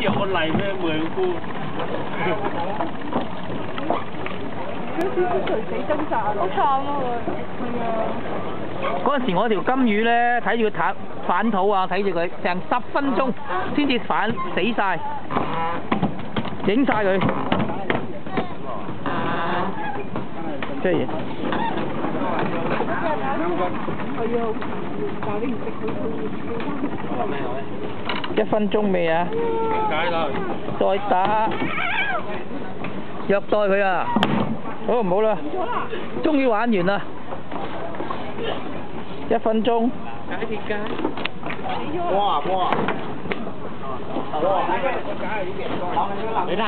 triệu con này với 10 con cu 嗰陣時我條金魚咧睇住佢反反肚啊，睇住佢成十分鐘先至反死晒，整晒佢，即係。哎呦，搞啲唔食好好。一分钟未啊？解啦。再打，虐待佢啊！好唔好啦？终于玩完啦！一分钟。哇哇！你睇。